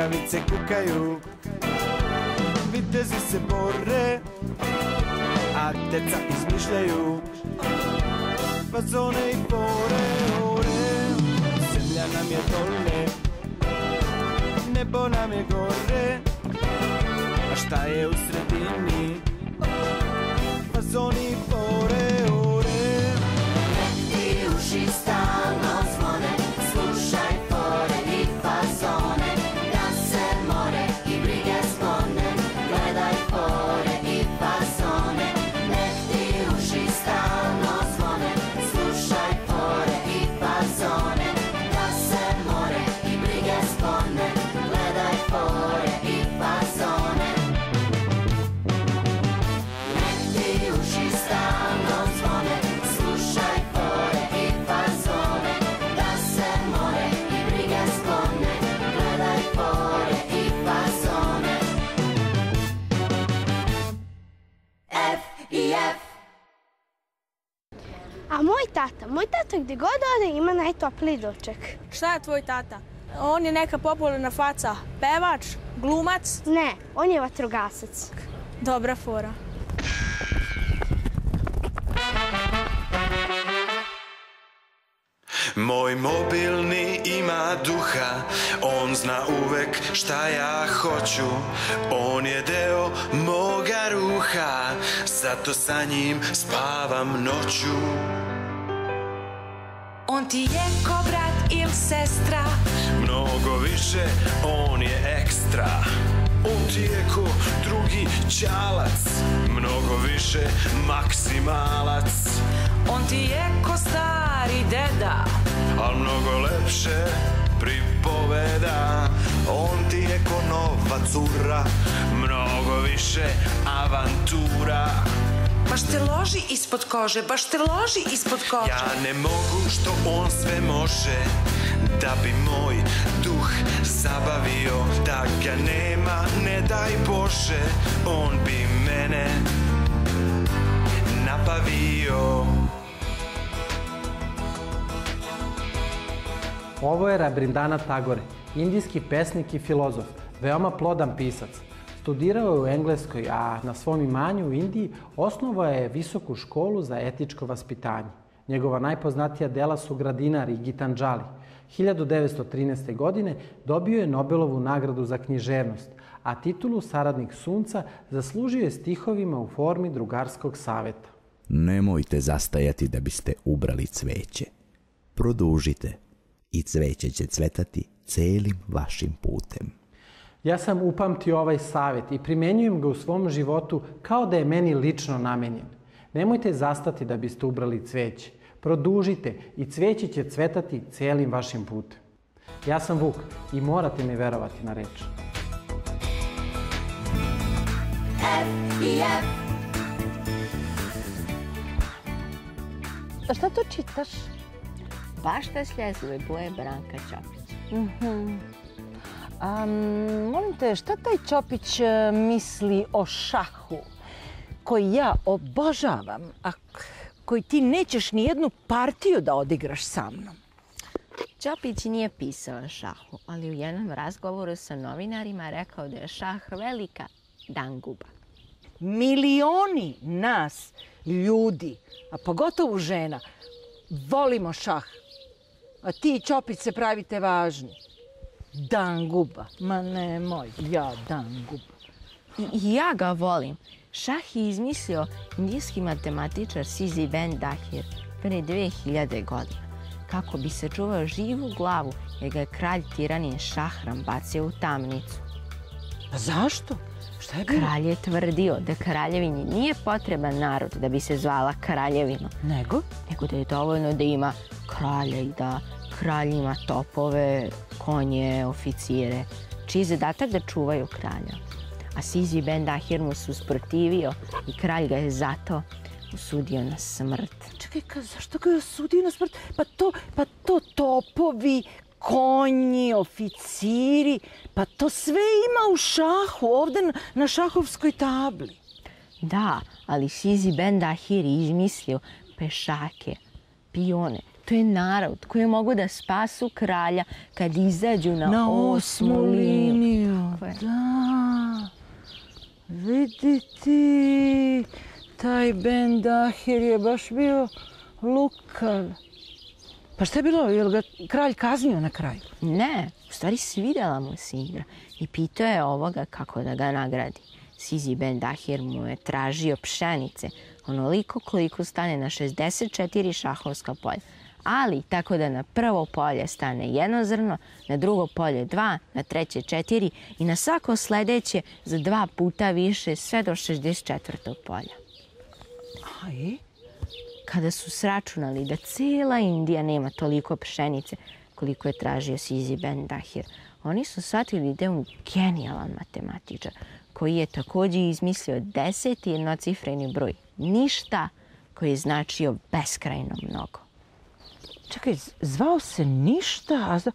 Trnkavice kukaju. Vitezi se bore A deca izmišljaju. Fazone i pore, ore Zemlja nam je dole Nebo nam je gore. A šta je u sredini? Fazoni i A moj tata, moj tata gdje god ode ima najtopliji doček. Šta je tvoj tata? On je neka popularna faca. Pevač? Glumac? Ne, on je vatrogasac. Dobra fora. Moj mobilni ima duha, on zna uvek šta ja hoću On je deo moga ruha, zato sa njim spavam noću. On ti je ko brat ili sestra. Mnogo više, on je ekstra. On ti je ko drugi ćalac. Mnogo više, maksimalac. On ti je ko stari deda. Al mnogo lepše pripoveda On ti je ko nova cura. Mnogo više avantura. Baš te loži ispod kože, baš te loži ispod kože. Ja ne mogu što on sve može Da bi moj duh zabavio. Da ga nema, ne daj Bože On bi mene napavio Ovo je Rabindana Tagore, indijski pesnik i filozof, veoma plodan pisac. Studirao je u Engleskoj, a na svom imanju u Indiji osnovao je visoku školu za etičko vaspitanje. Njegova najpoznatija dela su Gradinar i Gitanđali. 1913. godine dobio je Nobelovu nagradu za književnost, a titulu Saradnik sunca zaslužio je stihovima u formi drugarskog saveta. Nemojte zastajati da biste ubrali cveće. Produžite i cveće će cvetati celim vašim putem. Ja sam upamtio ovaj savet i primenjujem ga u svom životu kao da je meni lično namenjen. Nemojte zastati da biste ubrali cveće. Produžite i cveće će cvetati celim vašim putem. Ja sam Vuk i morate mi verovati na reč. F i F. A šta to čitaš? Bašta sljezive boje Branka Ćopić. Mhm. Um, molim te, šta taj Ćopić e, misli o šahu koji ja obožavam, a koji ti nećeš ni jednu partiju da odigraš sa mnom? Ćopić nije pisao o šahu, ali u jednom razgovoru sa novinarima rekao da je šah velika danguba. Milioni nas, ljudi, a pogotovo žena, volimo šah. A ti Ćopić se pravite važni. Danguba, ma nemoj, ja danguba. I, I ja ga volim. Šah je izmislio indijski matematičar Sizi Ben Dahir pre 2000 godina kako bi se čuvao živu glavu jer ga je kralj tiranin Šahram bacio u tamnicu. A zašto? Šta je bilo? Kralj je tvrdio da kraljevini nije potreban narod da bi se zvala kraljevina, Nego? nego da je dovoljno da ima kralja i da kralj ima topove, konje, oficire, čiji je zadatak da čuvaju kralja. A Sizi Ben Dahir mu se usprotivio i kralj ga je zato usudio na smrt. Čekaj, ka, zašto ga je osudio na smrt? Pa to, pa to topovi, konji, oficiri, pa to sve ima u šahu, ovde na, na šahovskoj tabli. Da, ali Sizi Ben Dahir je izmislio pešake, pione. To je narod koji mogu da spasu kralja kad izađu na, Na osmu liniju. liniju. Da, vidi ti, taj Ben Dahir je baš bio lukav. Pa šta je bilo, je li ga kralj kaznio na kraju? Ne, u stvari svidela mu se igra i pitao je ovoga kako da ga nagradi. Sizi Ben Dahir mu je tražio pšenice, onoliko koliko stane na 64 šahovska polja. Ali tako da na prvo polje stane jedno zrno, na drugo polje dva, na treće četiri i na svako sledeće za dva puta više sve do 64. polja. A i? Kada su sračunali da cijela Indija nema toliko pšenice koliko je tražio Sizi Ben Dahir, oni su shvatili da je on genijalan matematičar koji je takođe izmislio deseti jednocifreni broj. Ništa koji je značio beskrajno mnogo. Čekaj, zvao se ništa, a za...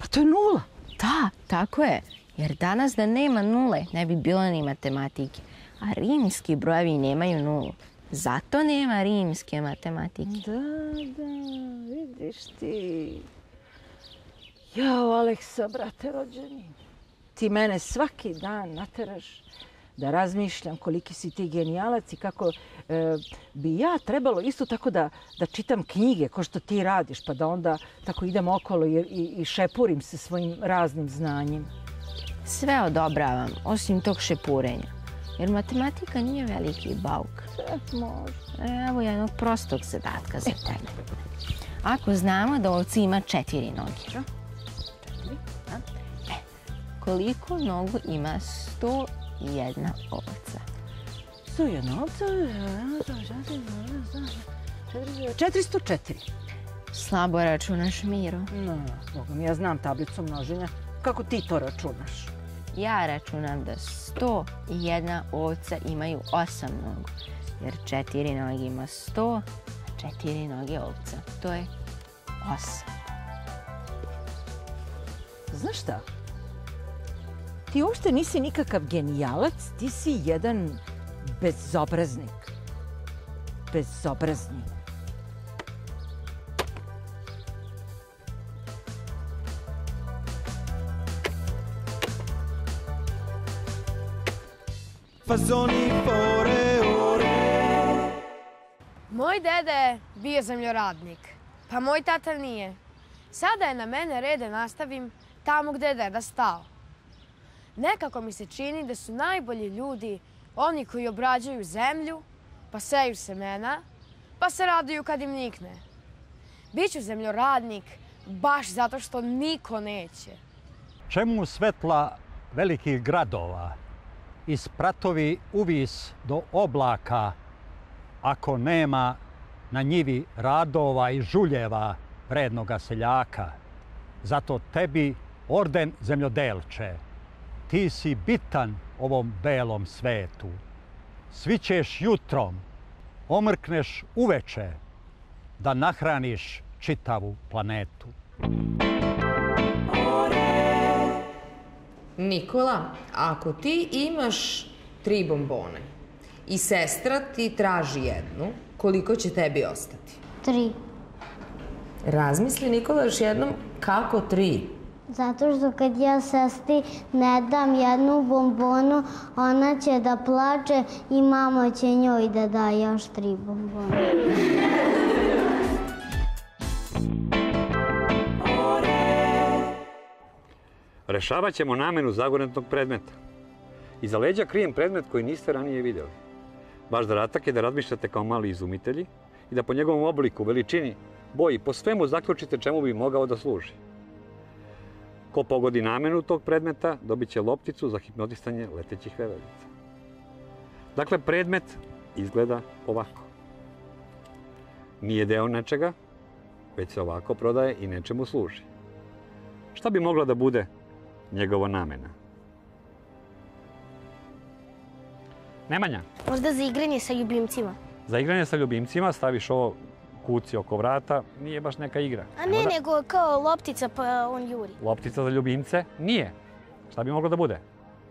Pa to je nula. Da, tako je. Jer danas da nema nule ne bi bilo ni matematike. A rimski brojevi nemaju nulu. Zato nema rimske matematike. Da, da, vidiš ti. Jao, Aleksa, brate rođeni. Ti mene svaki dan nateraš da razmišljam koliki si ti genijalac i kako e, bi ja trebalo isto tako da, da čitam knjige ko što ti radiš, pa da onda tako idem okolo i, i, i šepurim se svojim raznim znanjem. Sve odobravam, osim tog šepurenja. Jer matematika nije veliki bauk. Može. Evo jednog prostog zadatka za tebe. Ako znamo da ovci ima četiri noge. E, koliko nogu ima 101 ovca? Sto jedna ovca, 404. Slabo računaš, Miro. No, Boga mi, ja znam tablicu množenja. Kako ti to računaš? Ja računam da 101 ovca imaju 8 nogu. Jer četiri noge ima 100, a četiri noge ovca. To je 8. Znaš šta? Ti uopšte nisi nikakav genijalac, ti si jedan bezobraznik. Bezobraznik. Fazoni fore ore Moj dede je bio zemljoradnik, pa moj tata nije. Sada je na mene red da nastavim tamo gde je deda stao. Nekako mi se čini da su najbolji ljudi oni koji obrađuju zemlju, pa seju semena, pa se raduju kad im nikne. Biću zemljoradnik baš zato što niko neće. Čemu svetla velikih gradova i spratovi uvis do oblaka ako nema na njivi radova i žuljeva vrednoga seljaka? Zato tebi orden zemljodelče, ti si bitan ovom belom svetu. Svićeš jutrom, omrkneš uveče da nahraniš čitavu planetu. Nikola, ako ti imaš tri bombone i sestra ti traži jednu, koliko će tebi ostati? Tri. Razmisli Nikola još jednom kako tri. Zato što kad ja sesti ne dam jednu bombonu, ona će da plače i mama će njoj da da još tri bombone. Rešavat ćemo namenu zagorentnog predmeta. Iza leđa krijem predmet koji niste ranije videli. Vaš zadatak je da razmišljate kao mali izumitelji i da po njegovom obliku, veličini, boji, po svemu zaključite čemu bi mogao da služi. Ko pogodi namenu tog predmeta, dobit će lopticu za hipnotisanje letećih veverica. Dakle, predmet izgleda ovako. Nije deo nečega, već se ovako prodaje i nečemu služi. Šta bi mogla da bude njegova namena? Nemanja, Možda za igranje sa ljubimcima. za igranje sa ljubimcima staviš ovo kuci oko vrata, nije baš neka igra. A ne, nego kao loptica pa on juri. Loptica za ljubimce? Nije. Šta bi moglo da bude?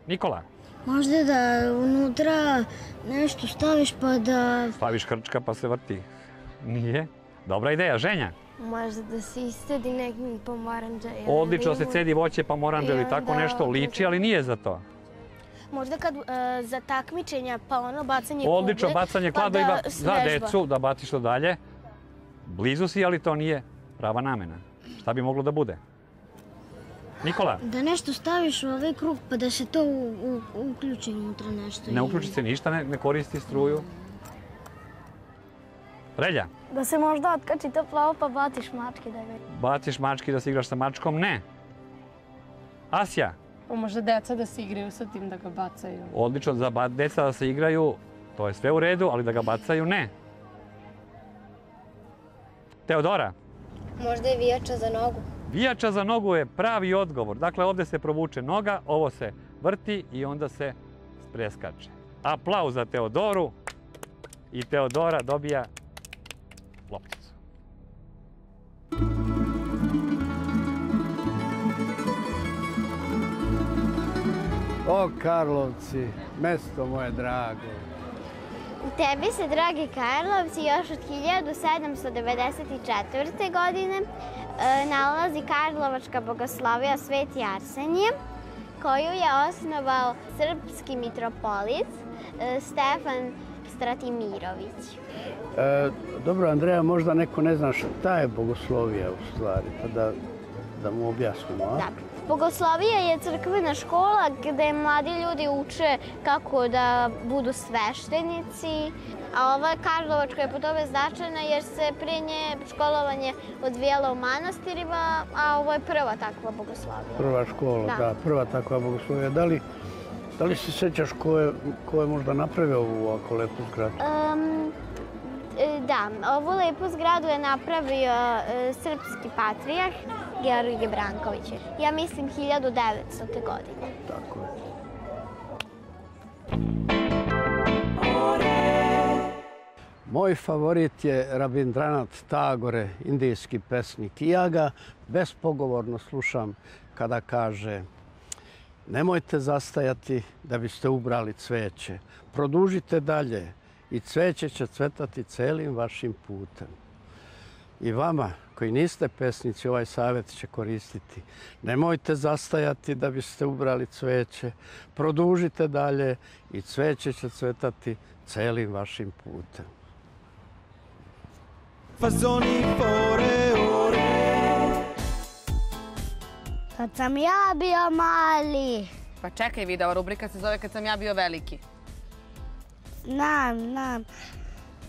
Nikola, Možda da unutra nešto staviš pa da... staviš hrčka pa se vrti. Nije. Dobra ideja, ženja. Možda da se istedi nekim pomoranđa. ili Odlično se cedi voće, pomoranđa ili tako onda nešto liči, ali nije za to. Možda kad e, za takmičenja, pa ono bacanje Odlično kugle, bacanje pa klada i da ba- za decu, da baciš to dalje. Blizu si, ali to nije prava namena. Šta bi moglo da bude? Nikola, Da nešto staviš u ovaj krug pa da se to u, u, uključi unutra nešto. ne uključi se ništa, ne, ne koristi struju. Relja, Da se možda otkači to plavo pa baciš mačke da ga... baciš mački da se igraš sa mačkom? Ne. Asja, Pa možda deca da se igraju sa tim da ga bacaju. odlično za deca da se igraju, to je sve u redu, ali da ga bacaju ne. Teodora, Možda je vijača za nogu. Vijača za nogu je pravi odgovor. Dakle, ovde se provuče noga, ovo se vrti i onda se preskače. Aplauz za Teodoru i Teodora dobija lopticu. O, Karlovci, mesto moje drago. Tebi se, dragi Karlovci, još od 1794. godine e, nalazi Karlovačka bogoslovija Sveti Arsenije, koju je osnovao srpski mitropolit e, Stefan Stratimirović. E, dobro, Andreja, možda neko ne zna šta je bogoslovija u stvari, pa da, da mu objasnimo, a? Da. Bogoslovija je crkvena škola gde mladi ljudi uče kako da budu sveštenici, a ova Karlovačka je po tome značajna jer se prije nje školovanje odvijalo u manastirima, a ovo je prva takva bogoslovija. Prva škola, da. Da. prva takva bogoslovija. Da li, da li se sećaš ko je, ko je možda napravio ovu ovako lepu zgradu? Um, da, ovu lepu zgradu je napravio e, srpski patrijarh Georgije Branković. Ja mislim 1900. godine. Tako je. Moj favorit je Rabindranath Tagore, indijski pesnik. I ja ga bespogovorno slušam kada kaže Nemojte zastajati da biste ubrali cveće. Produžite dalje i cveće će cvetati celim vašim putem. I vama koji niste pesnici ovaj savjet će koristiti. Nemojte zastajati da biste ubrali cveće. Produžite dalje i cveće će cvetati celim vašim putem. Fazoni fore ore Kad sam ja bio mali, Pa čekaj vidi, ova rubrika se zove Kad sam ja bio veliki. znam, znam.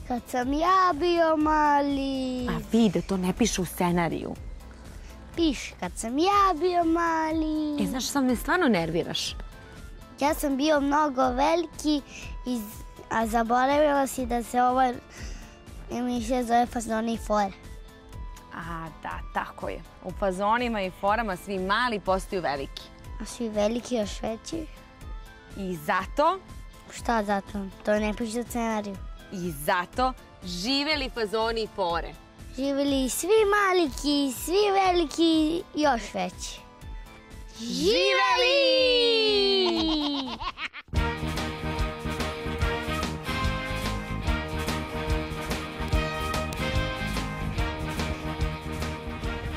Kad sam ja bio mali, A vide, to ne piše u scenariju. piše kad sam ja bio mali. E, znaš, sad me stvarno nerviraš. Ja sam bio mnogo veliki, i, a zaboravila si da se ova emisija zove Fazoni i Fore. A, da, tako je. U fazonima i forama svi mali postaju veliki. A svi veliki još veći? I zato, Šta zato? To ne piše u scenariju. I zato živeli fazoni i fore. Živjeli svi maliki, svi veliki, još veći. Živeli!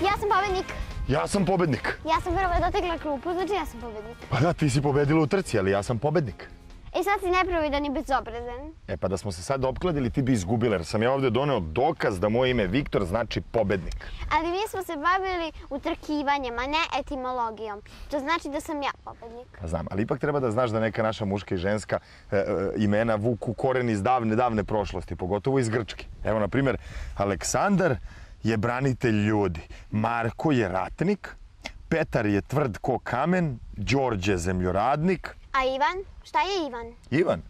Ja sam pobednik. Ja sam pobednik. Ja sam prva dotegla klupu, znači ja sam pobednik. Pa da, ti si pobedila u trci, ali ja sam pobednik. E sad si nepravidan i bezobrazan. E pa da smo se sad opkladili, ti bi izgubila, jer sam ja ovde doneo dokaz da moje ime Viktor znači pobednik. Ali mi smo se bavili utrkivanjem, a ne etimologijom. To znači da sam ja pobednik. Pa znam, ali ipak treba da znaš da neka naša muška i ženska e, e, imena vuku koren iz davne, davne prošlosti, pogotovo iz Grčke. Evo, na primjer, Aleksandar je branitelj ljudi, Marko je ratnik, Petar je tvrd ko kamen, Đorđe zemljoradnik, A Ivan? Šta je Ivan? Ivan?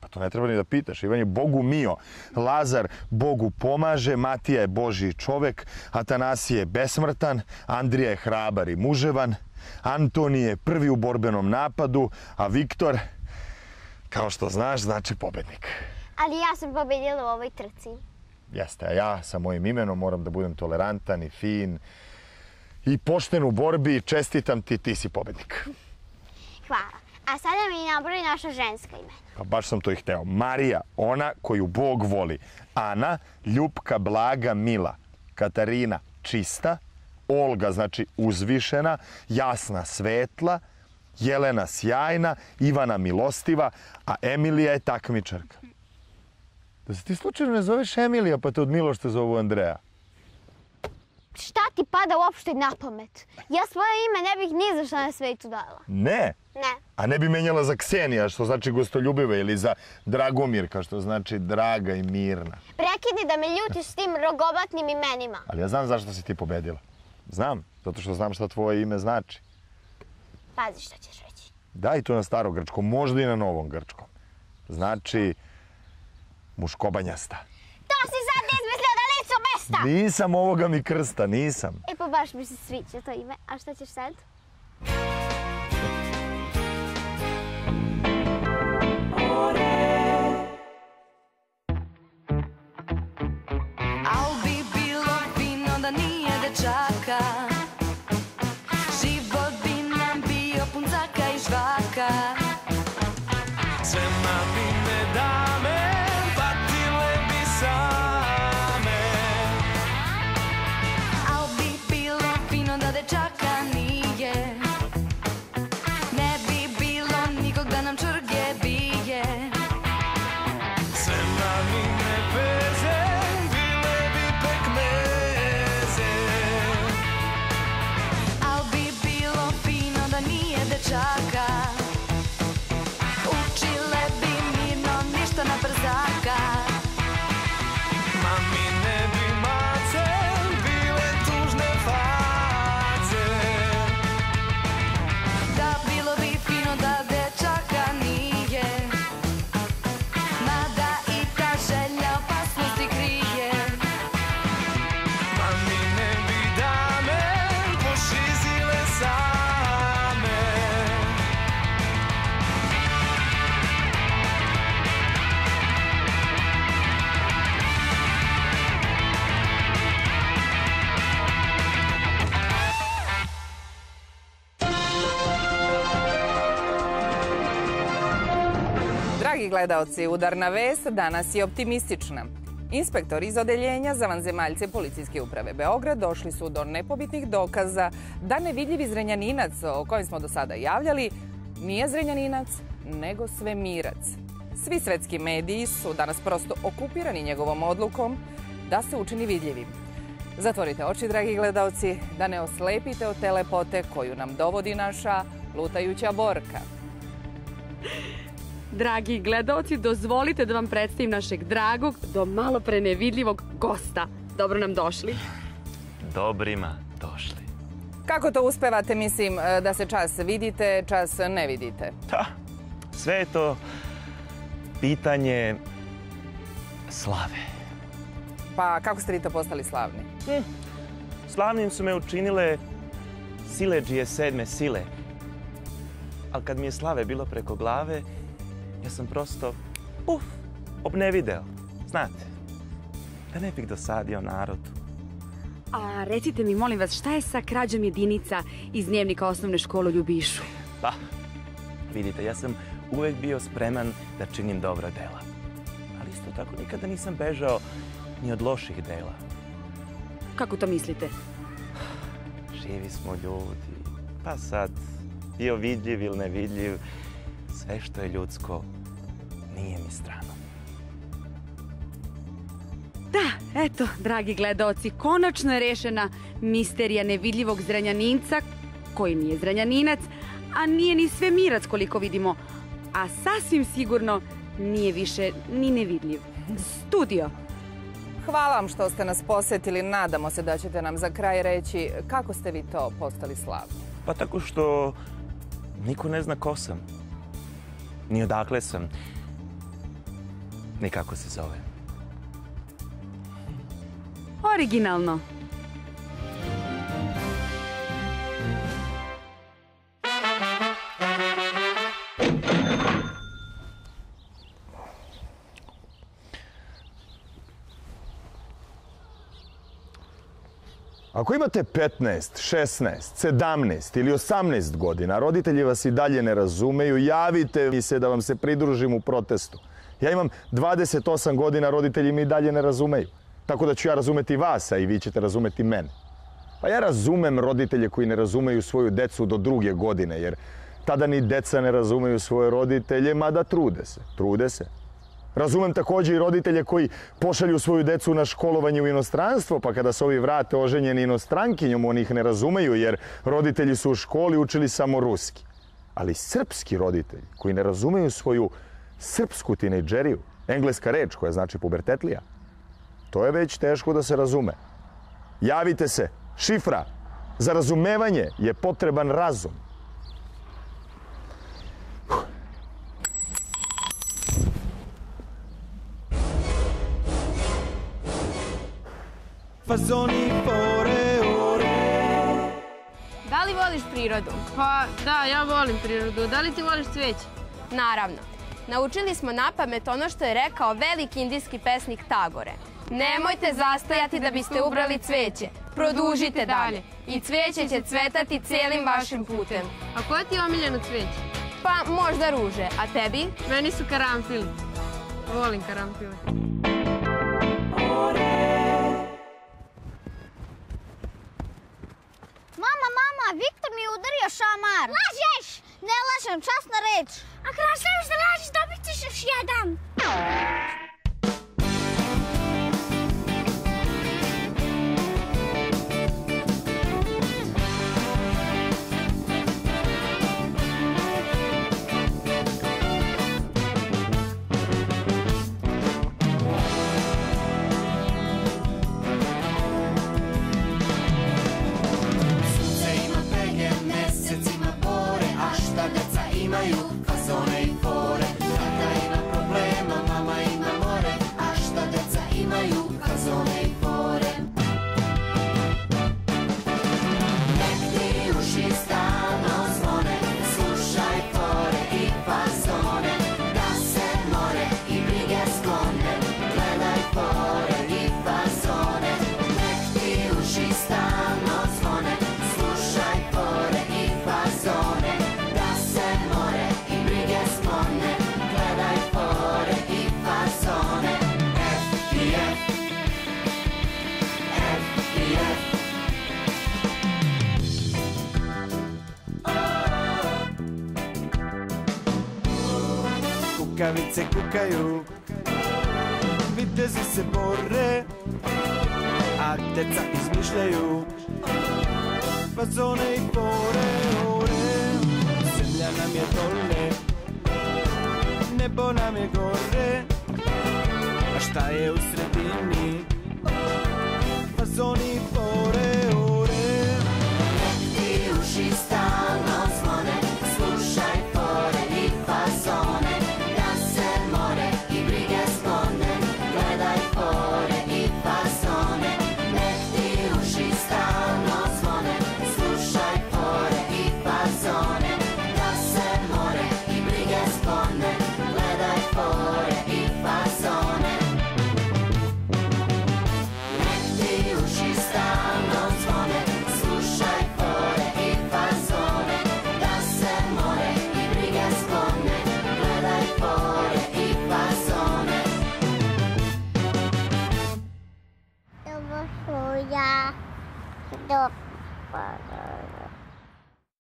Pa to ne treba ni da pitaš. Ivan je Bogu mio. Lazar Bogu pomaže, Matija je Božji čovek, Atanasije je besmrtan, Andrija je hrabar i muževan, Antonije je prvi u borbenom napadu, a Viktor, kao što znaš, znači pobednik. Ali ja sam pobedila u ovoj trci. Jeste, a ja sa mojim imenom moram da budem tolerantan i fin i pošten u borbi. Čestitam ti, ti si pobednik. Hvala. A sada mi nabroji naša ženska imena. Pa baš sam to i hteo. Marija, ona koju Bog voli. Ana, ljubka, blaga, mila. Katarina čista, Olga znači uzvišena, Jasna svetla, Jelena sjajna, Ivana milostiva, a Emilija je takmičarka. Da se ti slučajno ne zoveš Emilija, pa te od Milošte zovu Andreja? Ti pada uopšte na pamet? Ja svoje ime ne bih ni za šta na svetu dala. Ne. Ne. A ne bi menjala za Ksenija, što znači gostoljubiva, ili za Dragomirka, što znači draga i mirna. Prekidni da me ljutiš s tim rogobatnim imenima. Ali ja znam zašto si ti pobedila. Znam, zato što znam šta tvoje ime znači. Pazi šta ćeš reći. Daj to na starogrčkom, možda i na novom grčkom. Znači, muškobanjasta. To si sad izmislio mesta! Nisam ovoga mi krsta, nisam. E pa baš mi se sviđa to ime. A šta ćeš sad? Al bi bilo fino da nije dečaka gledaoci, udarna vest danas je optimistična. Inspektori iz odeljenja za vanzemaljce Policijske uprave Beograd došli su do nepobitnih dokaza da nevidljivi zrenjaninac o kojem smo do sada javljali nije zrenjaninac, nego svemirac. Svi svetski mediji su danas prosto okupirani njegovom odlukom da se učini vidljivim. Zatvorite oči, dragi gledaoci, da ne oslepite od telepote koju nam dovodi naša lutajuća borka. Dragi gledaoci, dozvolite da vam predstavim našeg dragog, do malo pre nevidljivog gosta. Dobro nam došli. Dobrima došli. Kako to uspevate, mislim, e, da se čas vidite, čas ne vidite? Da, sve je to pitanje slave. Pa kako ste vi to postali slavni? Slavnim su me učinile sileđije sedme sile. Ali kad mi je slave bilo preko glave, ja sam prosto, puf, obnevideo. Znate, da ne bih dosadio narodu. A recite mi, molim vas, šta je sa krađom jedinica iz dnevnika osnovne škole u Ljubišu? Pa, vidite, ja sam uvek bio spreman da činim dobra dela. Ali isto tako nikada nisam bežao ni od loših dela. Kako to mislite? Živi smo ljudi. Pa sad, bio vidljiv ili nevidljiv, sve što je ljudsko nije mi strano. Da, eto, dragi gledaoci, konačno je rešena misterija nevidljivog zrenjaninca, koji nije zrenjaninac, a nije ni svemirac koliko vidimo, a sasvim sigurno nije više ni nevidljiv. Studio. Hvala vam što ste nas posetili. Nadamo se da ćete nam za kraj reći kako ste vi to postali slavni. Pa tako što niko ne zna ko sam. Ni odakle sam. Ni kako se zove. Originalno. Ako imate 15, 16, 17 ili 18 godina, roditelji vas i dalje ne razumeju, javite mi se da vam se pridružim u protestu. Ja imam 28 godina, roditelji mi i dalje ne razumeju. Tako da ću ja razumeti vas, a i vi ćete razumeti mene. Pa ja razumem roditelje koji ne razumeju svoju decu do druge godine, jer tada ni deca ne razumeju svoje roditelje, mada trude se. Trude se. Razumem takođe i roditelje koji pošalju svoju decu na školovanje u inostranstvo, pa kada se ovi vrate oženjeni inostrankinjom, oni ih ne razumeju, jer roditelji su u školi učili samo ruski. Ali srpski roditelji koji ne razumeju svoju srpsku tinejdžeriju, engleska reč koja znači pubertetlija, to je već teško da se razume. Javite se, šifra. Za razumevanje je potreban razum. Fazoni fore ore Da li voliš prirodu? Pa da, ja volim prirodu. Da li ti voliš cveće? Naravno. Naučili smo na pamet ono što je rekao veliki indijski pesnik Tagore. Nemojte zastajati da biste ubrali cveće. Produžite dalje. I cveće će cvetati celim vašim putem. A koje ti je omiljeno cveće? Pa možda ruže, a tebi? Meni su karamfili. Volim karamfile. Viktor mi je udario šamar. Lažeš! Ne lažem, časna reč. Ako nastaviš da lažeš, kukavice kukaju. Vitezi se bore A deca izmišljaju. Pa Fazone i pore Ore Zemlja nam je dole Nebo nam je gore. A šta je u sredini? Pa Fazoni i